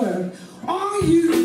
word. Are you